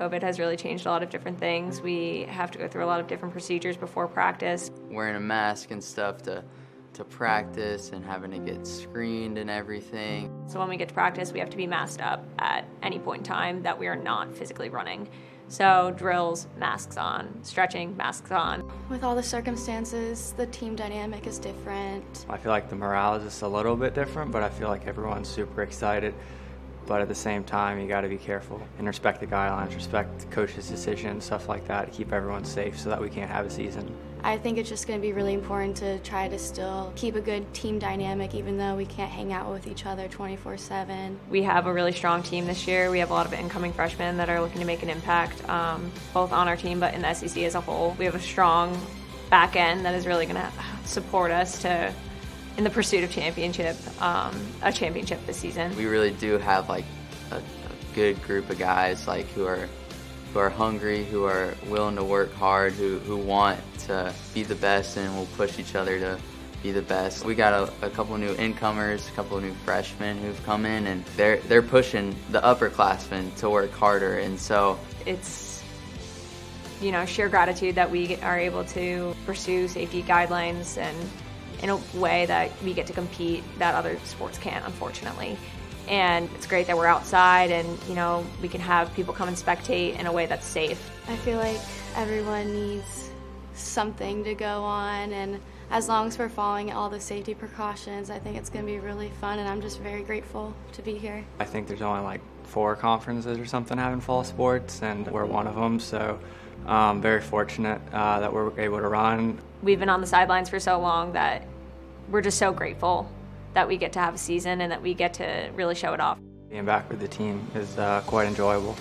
COVID has really changed a lot of different things. We have to go through a lot of different procedures before practice. Wearing a mask and stuff to to practice and having to get screened and everything. So when we get to practice, we have to be masked up at any point in time that we are not physically running. So drills, masks on, stretching, masks on. With all the circumstances, the team dynamic is different. I feel like the morale is just a little bit different, but I feel like everyone's super excited. But at the same time, you got to be careful and respect the guidelines, respect the coach's decision, stuff like that, to keep everyone safe so that we can't have a season. I think it's just going to be really important to try to still keep a good team dynamic even though we can't hang out with each other 24 7. We have a really strong team this year. We have a lot of incoming freshmen that are looking to make an impact, um, both on our team but in the SEC as a whole. We have a strong back end that is really going to support us to in the pursuit of championship, um, a championship this season. We really do have like a, a good group of guys like who are who are hungry, who are willing to work hard, who, who want to be the best and will push each other to be the best. We got a, a couple new incomers, a couple new freshmen who've come in and they're they're pushing the upperclassmen to work harder and so it's you know sheer gratitude that we are able to pursue safety guidelines and in a way that we get to compete that other sports can't unfortunately. And it's great that we're outside and you know we can have people come and spectate in a way that's safe. I feel like everyone needs something to go on and as long as we're following all the safety precautions I think it's going to be really fun and I'm just very grateful to be here. I think there's only like four conferences or something having fall sports and we're one of them so um, very fortunate uh, that we're able to run. We've been on the sidelines for so long that we're just so grateful that we get to have a season and that we get to really show it off. Being back with the team is uh, quite enjoyable.